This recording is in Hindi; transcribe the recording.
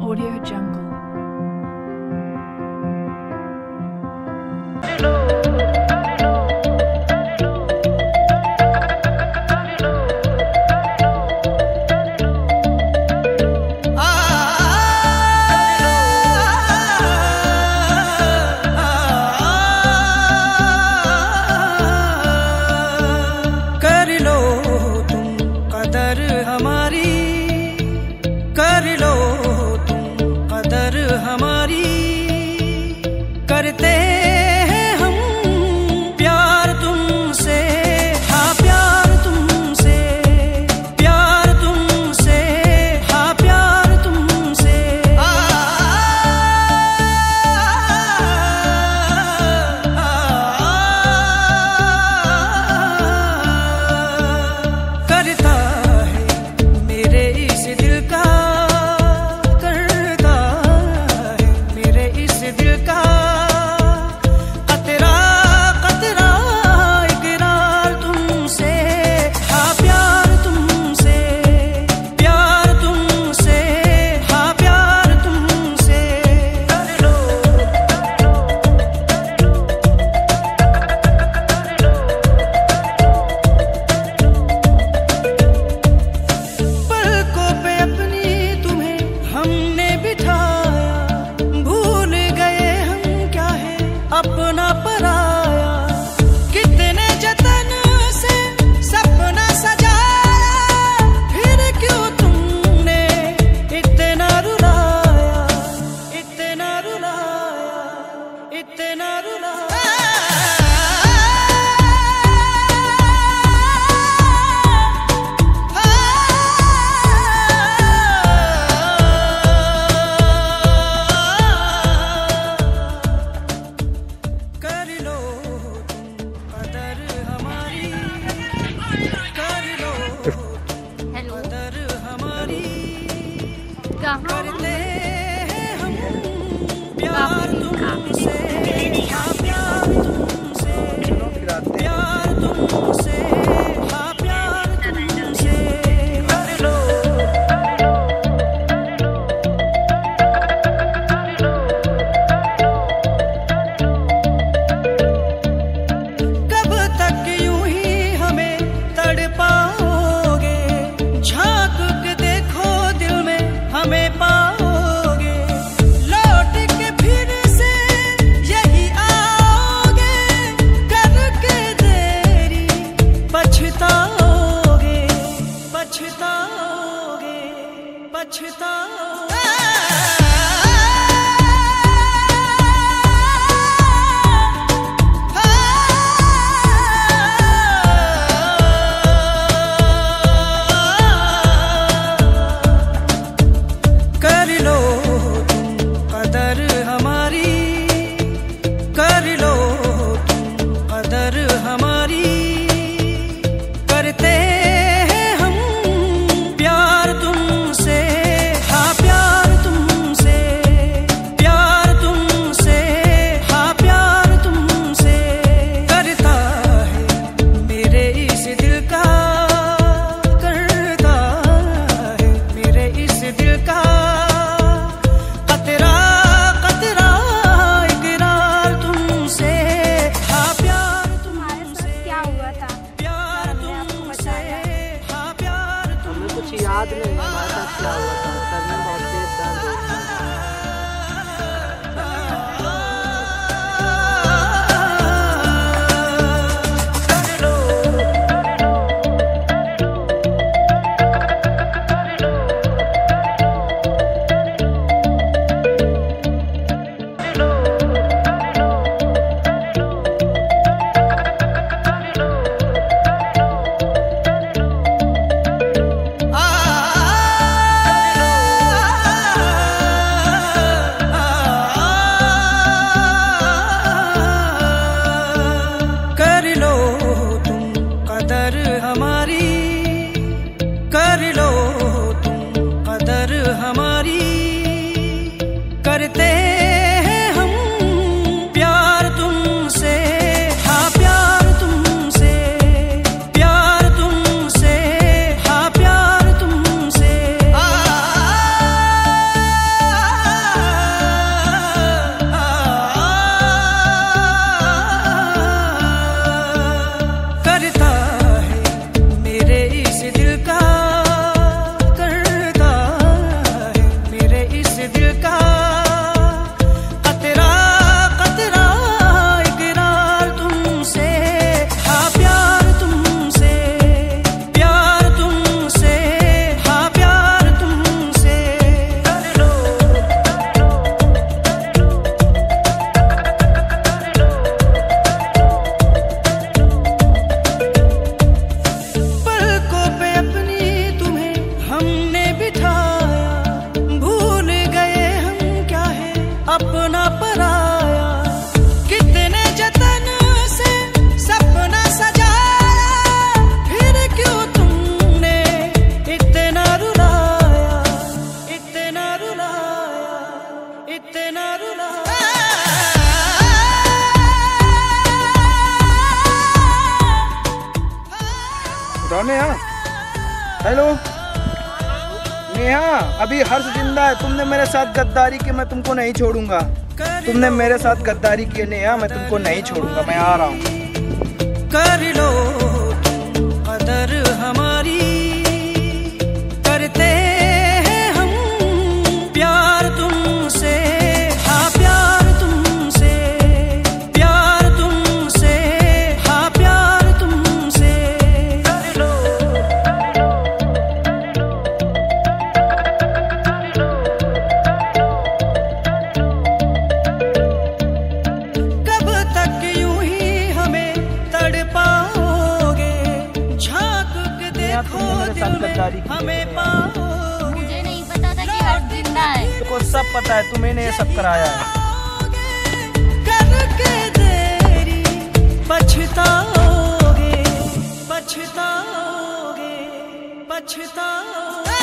Audio Jungle. suerte. कितना याद नहीं है क्या हुआ था कर लो तुम कदर हमारी। करते हम हाँ, प्यार तुमसे। प्यार तुमसे। प्यार तुमसे। प्यार तुमसे। करता है मेरे इस दिल का उठाओ नेहा। हेलो। नेहा, अभी हर्ष ज़िंदा है। तुमने मेरे साथ गद्दारी की, मैं तुमको नहीं छोड़ूँगा। तुमने मेरे साथ गद्दारी की नेहा, मैं तुमको नहीं छोड़ूँगा। मैं आ रहा हूँ। कर लो, कदर हमारी हमें मुझे नहीं पता था कि हर्ष ज़िंदा है तुमको सब पता है तुम्हें ने ये सब कराया। है करके देरी पछताओगे पछताओगे पछताओगे।